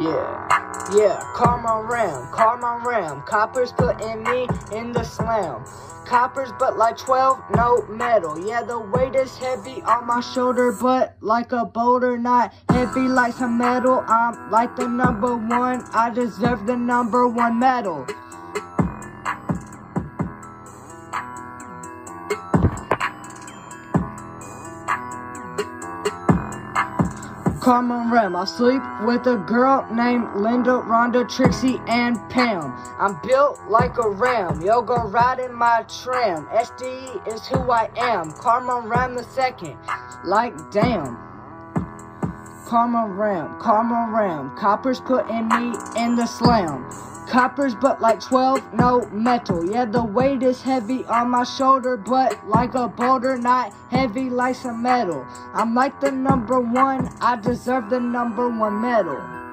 Yeah, yeah, Carmunram, Karma Ram. Coppers putting me in the slam. Coppers, but like 12, no metal. Yeah, the weight is heavy on my shoulder, but like a boulder, not heavy like some metal. I'm like the number one, I deserve the number one medal. Carmunram. I sleep with a girl named Linda, Rhonda, Trixie, and Pam. I'm built like a ram. Yo, go ride in my tram. SDE is who I am. Carmunram the second. Like damn. Carmunram, Karma Ram. Coppers putting me in the slam. Coppers, but like 12, no metal. Yeah, the weight is heavy on my shoulder, but like a boulder, not heavy like some metal. I'm like the number one, I deserve the number one medal.